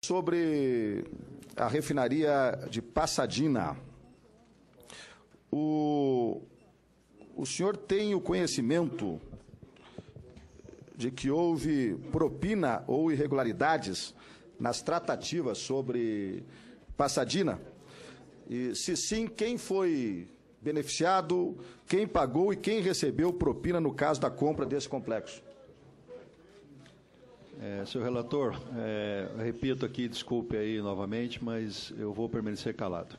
sobre a refinaria de Passadina. O, o senhor tem o conhecimento de que houve propina ou irregularidades nas tratativas sobre Passadina? E se sim, quem foi beneficiado, quem pagou e quem recebeu propina no caso da compra desse complexo? É, senhor relator, é, repito aqui, desculpe aí novamente, mas eu vou permanecer calado.